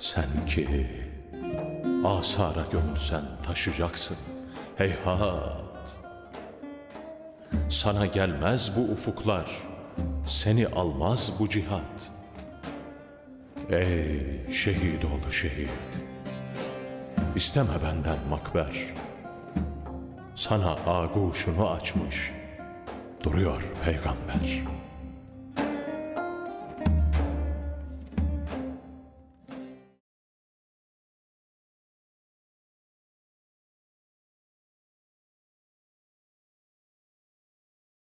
Sen ki asara gömülsen taşıyacaksın. Heyhat. Sana gelmez bu ufuklar, seni almaz bu cihat. Ey şehit oğlu şehit, isteme benden makber. Sana aguşunu açmış, duruyor peygamber.''